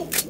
Ooh.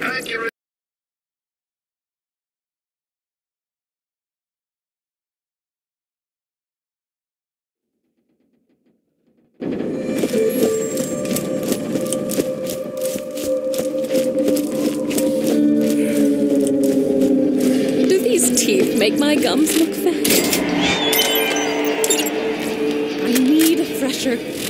Do these teeth make my gums look fat. I need a fresher